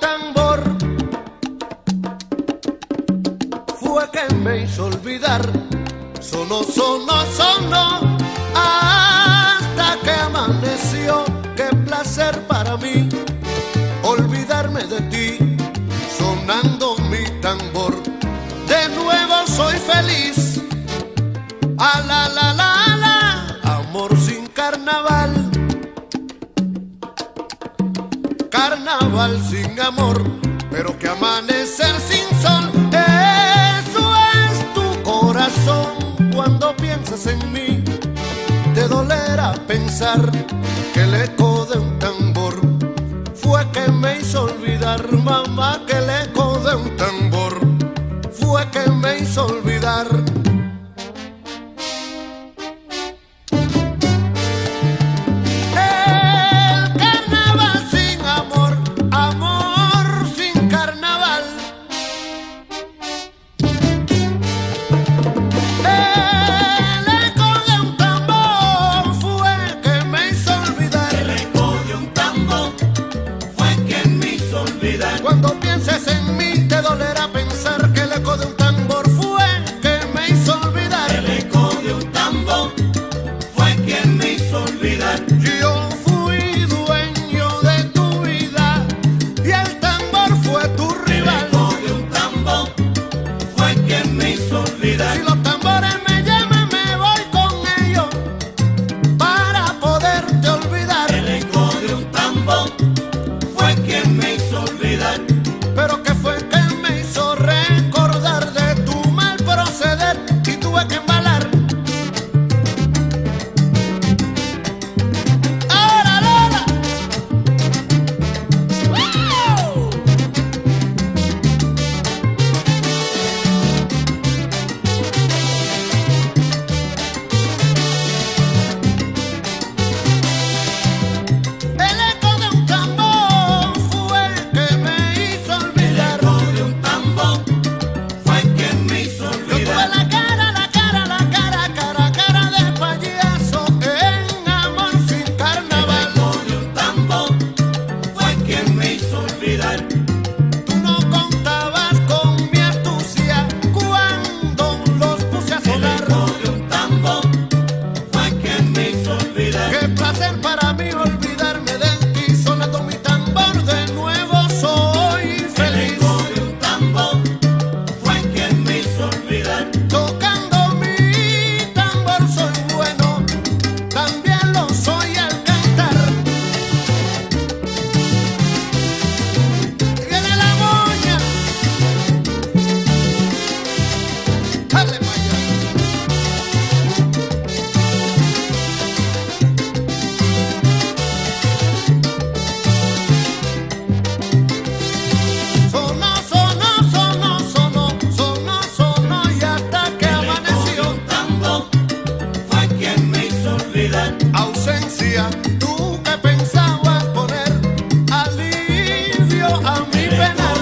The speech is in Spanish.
tambor fue que me hizo olvidar. Sonó, sonó, sonó. carnaval sin amor, pero que amanecer sin sol, eso es tu corazón cuando piensas en mí. Te dolerá pensar que el eco de un tambor fue que me hizo olvidar, mamá, que bailar. a mi penal.